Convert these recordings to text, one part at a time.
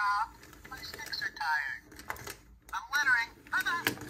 job. My sticks are tired. I'm littering. Bye-bye.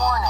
morning.